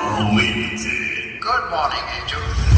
Unlimited. Good morning, Angel.